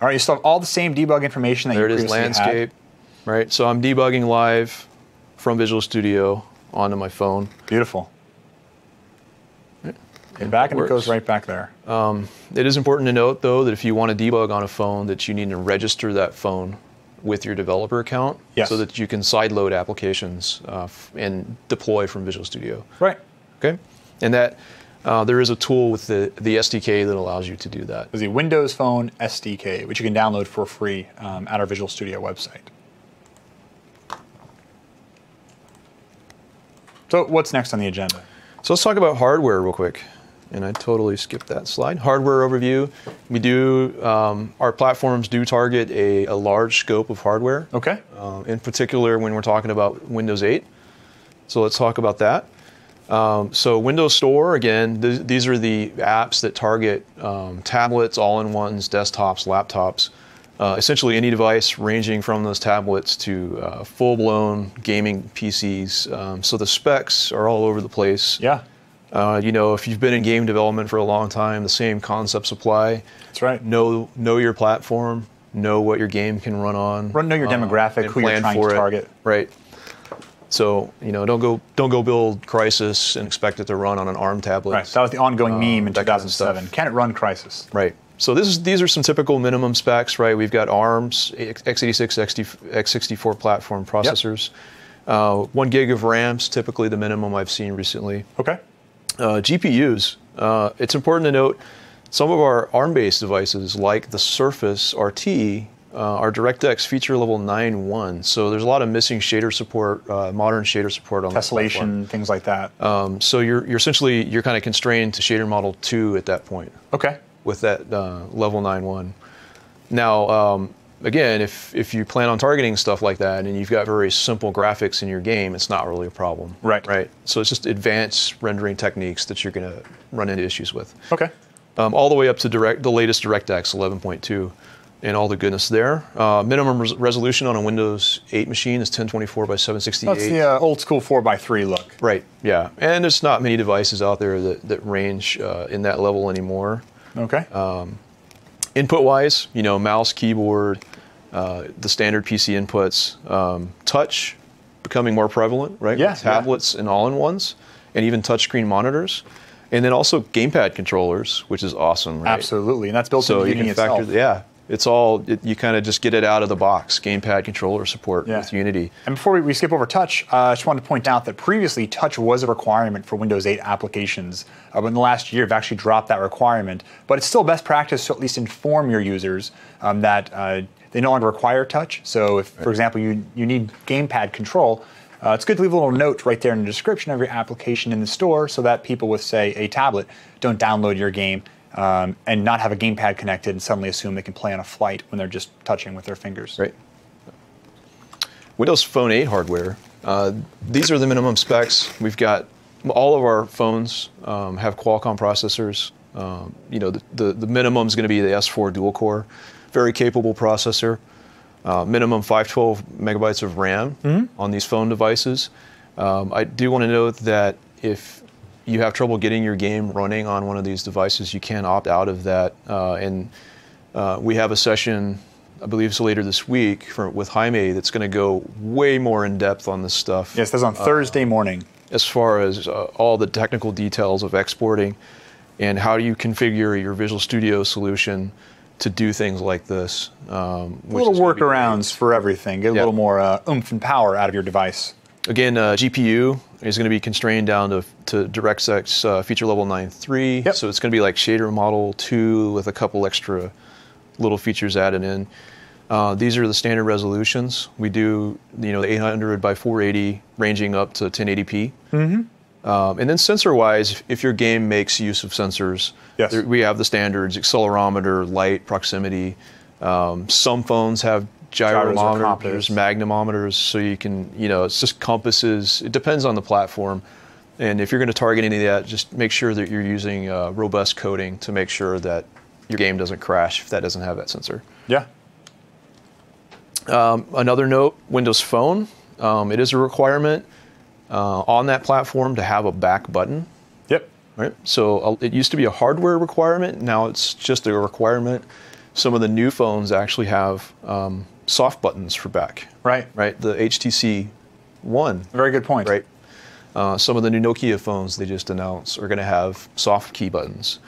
All right, you still have all the same debug information that There it you is, previously landscape. Right. So I'm debugging live from Visual Studio onto my phone. Beautiful. And back, and it goes right back there. It is important to note, though, that if you want to debug on a phone, that you need to register that phone with your developer account Yes. so that you can sideload applications uh, f- and deploy from Visual Studio. right. Okay, and that uh, there is a tool with the the SDK that allows you to do that. There's the Windows Phone SDK, which you can download for free um, at our Visual Studio website. So, what's next on the agenda? So let's talk about hardware real quick. And I totally skipped that slide. Hardware overview. We do um, our platforms do target a, a large scope of hardware. Okay. uh, in particular when we're talking about Windows 8. So let's talk about that. Um, so Windows Store, again, th- these are the apps that target um, tablets, all-in-ones, desktops, laptops, uh, essentially any device ranging from those tablets to uh, full-blown gaming PCs. Um, so the specs are all over the place. Yeah, Uh, you know, if you've been in game development for a long time, the same concepts apply. that's right. Know know your platform, know what your game can run on. Run- know your uh, demographic, who you're trying to it. target. Right. So you know, don't go don't go build Crysis and expect it to run on an ARM tablet. Right. That was the ongoing meme in that kind of 2007. Can it run Crysis? Right. So this is these are some typical minimum specs, right? We've got ARMs, x86, x64 platform processors, uh, one gig of RAMs, typically the minimum I've seen recently. Okay. Uh, GPUs. Uh, it's important to note some of our ARM-based devices, like the Surface RT, uh, are DirectX feature level 9.1. So there's a lot of missing shader support, uh, modern shader support on. Tessellation, things like that. Um, so you're you're essentially you're kind of constrained to shader model two at that point okay. with that uh, level 9.1. Now, um, again, if if you plan on targeting stuff like that and you've got very simple graphics in your game, it's not really a problem. Right. Right. So it's just advanced rendering techniques that you're going to run into issues with. Okay. Um, all the way up to direct the latest DirectX 11.2 and all the goodness there. Uh, minimum res- resolution on a Windows 8 machine is 1024 by 768. That's the uh, old school 4x3 look. Right. Yeah. And there's not many devices out there that that range uh, in that level anymore. Okay. input wise, you know, mouse, keyboard, uh, the standard PC inputs, um, touch becoming more prevalent, right? Yeah, With tablets and all in ones, and even touchscreen monitors. And then also gamepad controllers, which is awesome, right? Absolutely. And that's built So into you can factor, itself. yeah, it's all, it, you kind of just get it out of the box, gamepad controller support Yeah. with Unity. And before we, we skip over touch, uh, I just wanted to point out that previously touch was a requirement for Windows 8 applications. Uh, but in the last year, we've actually dropped that requirement. But it's still best practice to at least inform your users um, that uh, they no longer require touch. So if, for example, you, you need gamepad control, uh, it's good to leave a little note right there in the description of your application in the store so that people with, say, a tablet don't download your game um, and not have a gamepad connected and suddenly assume they can play on a flight when they're just touching with their fingers. Right. Windows Phone 8 hardware. Uh, these are the minimum specs. We've got all of our phones um, have Qualcomm processors. Um, you know, the, the, the minimum is going to be the S4 dual core, very capable processor. Uh, minimum 512 megabytes of RAM on these phone devices. Um, I do want to note that if you have trouble getting your game running on one of these devices, you can opt out of that. Uh, and uh, we have a session, I believe it's later this week, for, with Jaime that's going to go way more in depth on this stuff Yes, that's on Thursday morning. as far as uh, all the technical details of exporting and how do you configure your Visual Studio solution to do things like this. Um, little is gonna be great. workarounds for everything. Get a Yeah. little more uh, oomph and power out of your device. Again, uh, GPU is going to be constrained down to, to DirectX uh, feature level 9.3. Yep. So it's going to be like shader model 2 with a couple extra little features added in. Uh, these are the standard resolutions. We do, you know, the 800 by 480 ranging up to 1080p. Mm-hmm. Um, and then sensor-wise, if your game makes use of sensors, Yes. there- we have the standards: accelerometer, light, proximity. Um, some phones have gyrometers, compass. magnetometers, so you can, you know, it's just compasses. It depends on the platform. And if you're going to target any of that, just make sure that you're using uh, robust coding to make sure that your game doesn't crash if that doesn't have that sensor. Yeah. Another note Windows Phone, um, it is a requirement uh, on that platform to have a back button. Yep. Right? So uh, it used to be a hardware requirement, now it's just a requirement. some of the new phones actually have um, soft buttons for back. Right. Right. The HTC One. Very good point. Right. Uh, some of the new Nokia phones they just announced are going to have soft key buttons.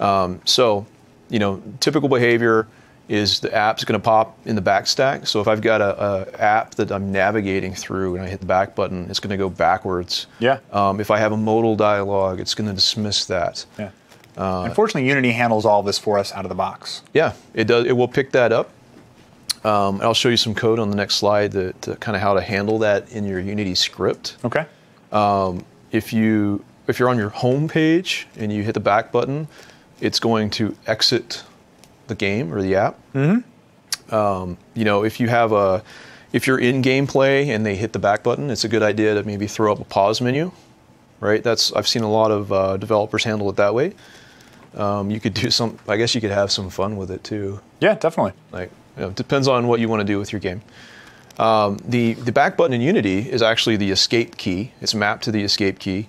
Um, so, you know, typical behavior is the app's going to pop in the back stack. So if I've got a, a, app that I'm navigating through and I hit the back button, it's going to go backwards. Yeah. Um, if I have a modal dialog, it's going to dismiss that. Yeah. Uh, Unfortunately, Unity handles all this for us out of the box. Yeah, it does. It will pick that up. Um, I'll show you some code on the next slide that to kind of how to handle that in your Unity script. Okay. Um, if you if you're on your home page and you hit the back button, it's going to exit the game or the app. Mm-hmm. Um, you know, if you have a if you're in gameplay and they hit the back button, it's a good idea to maybe throw up a pause menu. Right. That's I've seen a lot of uh, developers handle it that way. Um, you could do some. I guess you could have some fun with it too. Yeah, definitely. Like, you know, depends on what you want to do with your game. Um, the the back button in Unity is actually the escape key. It's mapped to the escape key,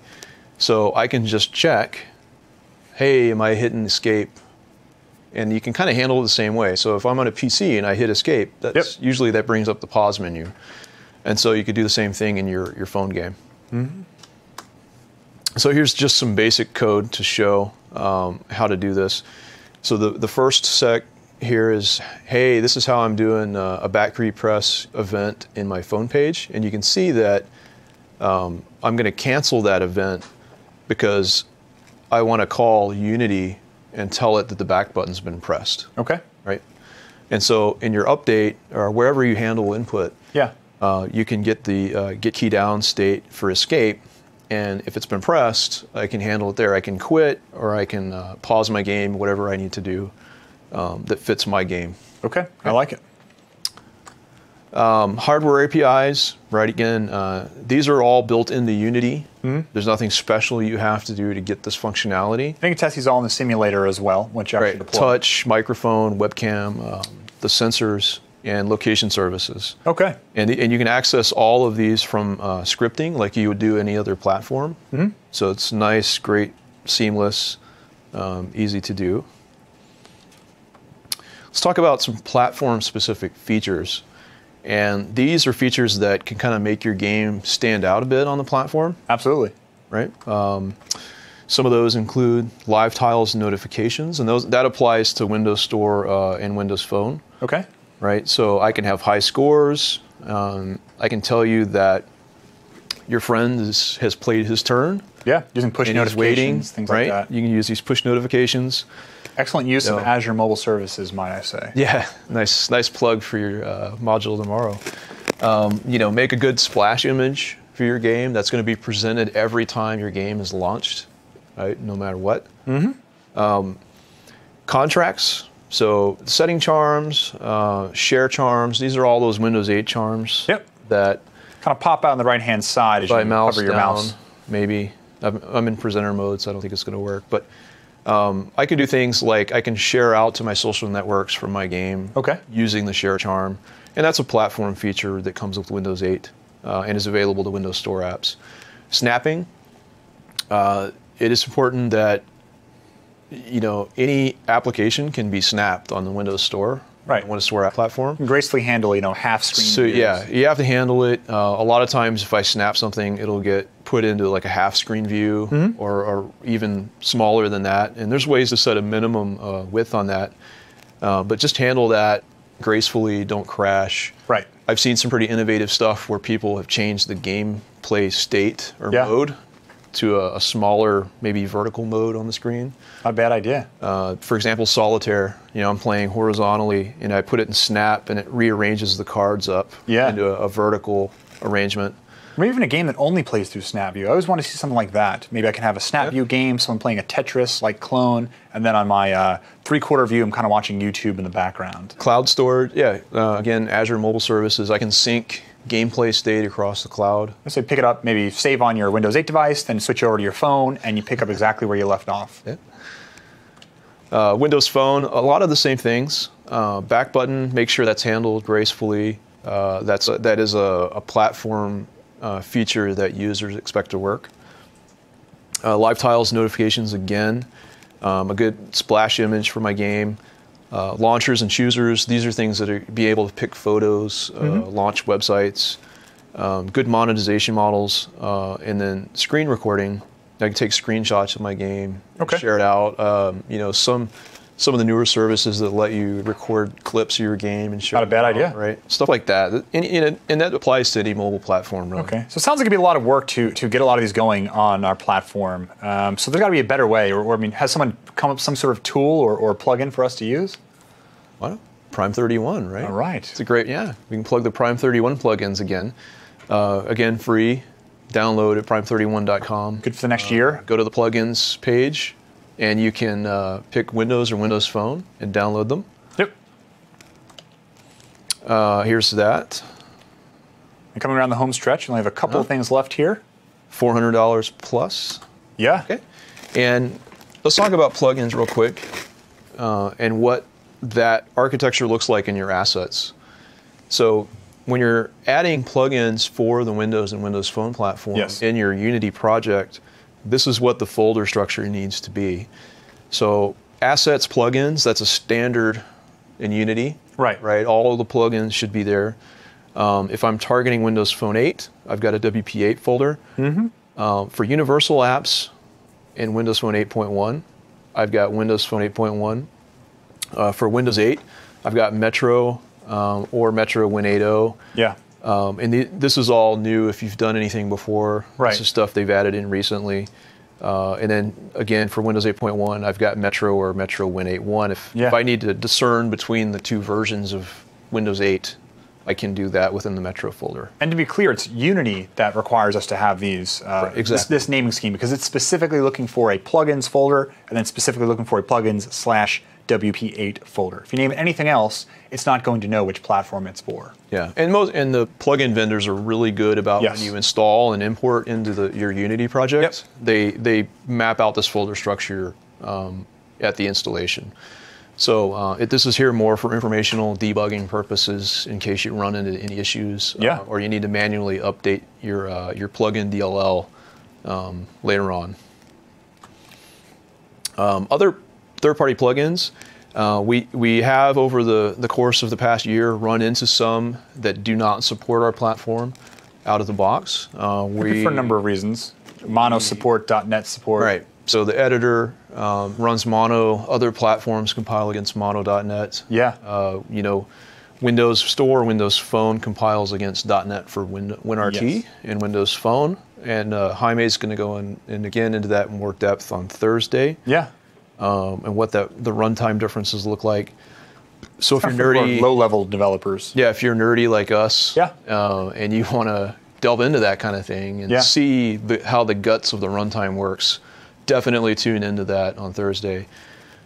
so I can just check. Hey, am I hitting escape? And you can kind of handle it the same way. So if I'm on a PC and I hit escape, that's yep. usually that brings up the pause menu, and so you could do the same thing in your your phone game. Mm-hmm. So here's just some basic code to show um, how to do this. So the, the first sec here is, hey, this is how I'm doing uh, a back repress event in my phone page. And you can see that um, I'm going to cancel that event because I want to call Unity and tell it that the back button's been pressed. Okay. Right? And so in your update or wherever you handle input, yeah. Uh, you can get the uh, get key down state for escape and if it's been pressed, I can handle it there. I can quit or I can uh, pause my game, whatever I need to do um, that fits my game. Okay, I like it. Um, hardware APIs, right? Again, uh, these are all built into Unity. Mm-hmm. There's nothing special you have to do to get this functionality. I think it tests these all in the simulator as well, which actually right. Touch, microphone, webcam, um, the sensors and location services. Okay. And, and you can access all of these from uh, scripting like you would do any other platform. Mm-hmm. So it's nice, great, seamless, um, easy to do. Let's talk about some platform specific features. And these are features that can kind of make your game stand out a bit on the platform. Absolutely. Right? Um, some of those include live tiles and notifications, and those that applies to Windows Store uh, and Windows Phone. Okay right? So I can have high scores. Um, I can tell you that your friend is, has played his turn. Yeah, using push notifications, waiting, things right? like that. You can use these push notifications. Excellent use of Azure Mobile Services, might I say? Yeah, nice, nice plug for your uh, module tomorrow. Um, you know, make a good splash image for your game. That's going to be presented every time your game is launched, right? No matter what. Mm-hmm. Um, contracts so setting charms, uh, share charms, these are all those Windows 8 charms yep. that kind of pop out on the right hand side as you mouse cover your down, mouse. Maybe I'm, I'm, in presenter mode, so I don't think it's going to work. But um, I can do things like I can share out to my social networks from my game okay. using the share charm, and that's a platform feature that comes with Windows 8 uh, and is available to Windows Store apps. Snapping. Uh, it is important that you know, any application can be snapped on the Windows Store, right? Windows Store app platform. Gracefully handle, you know, half screen. So views. yeah, you have to handle it. Uh, a lot of times, if I snap something, it'll get put into like a half screen view mm-hmm. or, or, even smaller than that. And there's ways to set a minimum uh, width on that, uh, but just handle that gracefully. Don't crash. Right. I've seen some pretty innovative stuff where people have changed the gameplay state or yeah. mode to a, a, smaller, maybe vertical mode on the screen. Not a bad idea. Uh, for example, solitaire. You know, I'm playing horizontally, and I put it in snap, and it rearranges the cards up yeah. into a, a, vertical arrangement. Or even a game that only plays through Snap View. I always want to see something like that. Maybe I can have a Snap. View game, someone playing a Tetris like clone, and then on my uh, three-quarter view, I'm kind of watching YouTube in the background. Cloud storage, yeah. Uh, again, Azure Mobile Services. I can sync gameplay state across the cloud. So pick it up, maybe save on your Windows 8 device, then switch over to your phone, and you pick up exactly where you left off. Yeah. Uh, Windows Phone, a lot of the same things. Uh, back button, make sure that's handled gracefully. Uh, that's a, that is a, a platform uh, feature that users expect to work. Uh, live tiles notifications again, um, a good splash image for my game. Uh, launchers and choosers. These are things that are be able to pick photos, uh, launch websites, um, good monetization models, uh, and then screen recording. I can take screenshots of my game, Okay. share it out. Um, you know, some some of the newer services that let you record clips of your game and share. Not a bad out, idea. right? Stuff like that, and, and, and that applies to any mobile platform, really. Okay, so it sounds like it'd be a lot of work to to get a lot of these going on our platform. Um, so there's got to be a better way, or, or I mean, has someone come up with some sort of tool or, or plugin for us to use? Not? Prime 31, right? All right. It's a great, yeah. We can plug the Prime 31 plugins again. Uh, again, free. Download at prime31.com. Good for the next year. Go to the plugins page, and you can uh, pick Windows or Windows Phone and download them. Yep. Uh, here's that. And coming around the home stretch, we only have a couple of things left here. $400 plus. Yeah. Okay. And let's talk about plugins real quick uh, and what that architecture looks like in your assets. So when you're adding plugins for the Windows and Windows Phone platform Yes. in your Unity project, this is what the folder structure needs to be. So assets plugins, that's a standard in Unity. Right. Right. All of the plugins should be there. Um, if I'm targeting Windows Phone 8, I've got a WP8 folder. Um, for universal apps in Windows Phone 8.1, I've got Windows Phone 8.1. Uh, for Windows 8, I've got Metro um, or Metro Win 8.0. Yeah. Um, and the, this is all new if you've done anything before. Right. This is stuff they've added in recently. Uh, and then again, for Windows 8.1, I've got Metro or Metro Win 8.1. If, Yeah. if I need to discern between the two versions of Windows 8, I can do that within the Metro folder. And to be clear, it's Unity that requires us to have these uh, Right, this, this naming scheme because it's specifically looking for a plugins folder and then specifically looking for a plugins slash WP8 folder. If you name it anything else, it's not going to know which platform it's for. Yeah, and most and the plugin vendors are really good about Yes. when you install and import into the, your Unity project. They they map out this folder structure um, at the installation. So uh, it, this is here more for informational debugging purposes in case you run into any issues, uh, or you need to manually update your uh, your plugin DLL um, later on. Um, other third-party plugins, uh, we we have over the the course of the past year run into some that do not support our platform out of the box. Uh, we for a number of reasons. Mono support, .NET support. right. So the editor um, runs Mono. Other platforms compile against Mono.net. Yeah. Uh, you know, Windows Store, Windows Phone compiles against .NET for Win, WinRT Yes. and Windows Phone. And uh, Jaime is going to go in, and again into that in more depth on Thursday Yeah. Um, and what that the runtime differences look like. So if you're nerdy, low-level developers. yeah, if you're nerdy like us, Yeah. uh, and you want to delve into that kind of thing and Yeah. see the, how the guts of the runtime works, definitely tune into that on Thursday.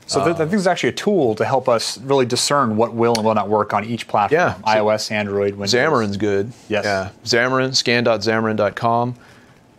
So th- I think it's actually a tool to help us really discern what will and will not work on each platform. Yeah. iOS, Android, Windows. Xamarin's good. Yes. Yeah. Xamarin, scan.xamarin.com.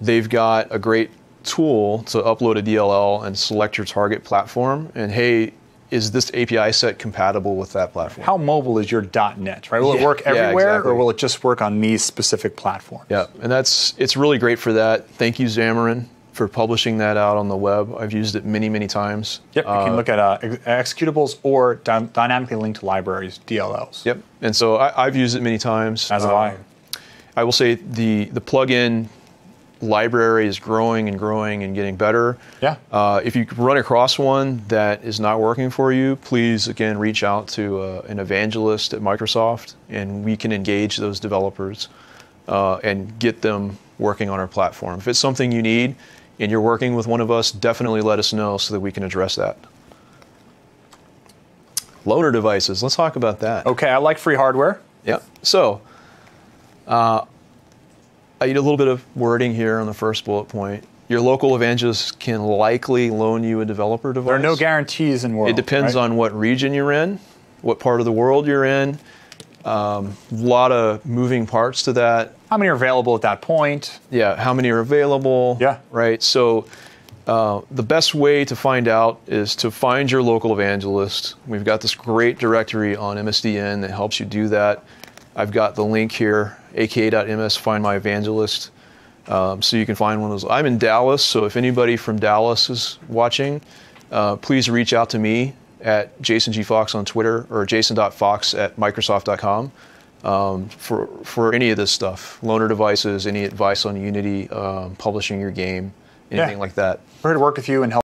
They've got a great tool to upload a DLL and select your target platform. And hey, is this API set compatible with that platform? How mobile is your .NET, right? Will it Yeah. work Yeah, everywhere, exactly. or will it just work on these specific platforms? Yeah, and that's it's really great for that. Thank you, Xamarin, for publishing that out on the web. I've used it many, many times. Yep, you Uh, can look at uh, executables or dy- dynamically linked libraries, DLLs. Yep, and so I, I've used it many times. As have Uh, I. I will say the the plugin library is growing and growing and getting better. Yeah. Uh, if you run across one that is not working for you, please again reach out to uh, an evangelist at Microsoft, and we can engage those developers uh, and get them working on our platform. If it's something you need and you're working with one of us, definitely let us know so that we can address that. Loaner devices. Let's talk about that. Okay, I like free hardware. Yep. So, uh, I need a little bit of wording here on the first bullet point. Your local evangelist can likely loan you a developer device. There are no guarantees in world. It depends right? on what region you're in, what part of the world you're in. A lot of moving parts to that. how many are available at that point. Yeah, how many are available? Yeah. Right. So uh, the best way to find out is to find your local evangelist. We've got this great directory on MSDN that helps you do that. I've got the link here, aka.ms find my evangelist. Um, so you can find one of those. I'm in Dallas, so if anybody from Dallas is watching, uh, please reach out to me at Jason G. Fox on Twitter or jason.fox at Microsoft.com um, for, for any of this stuff loaner devices, any advice on Unity, um, publishing your game, anything Yeah. like that. We're here to work with you and help.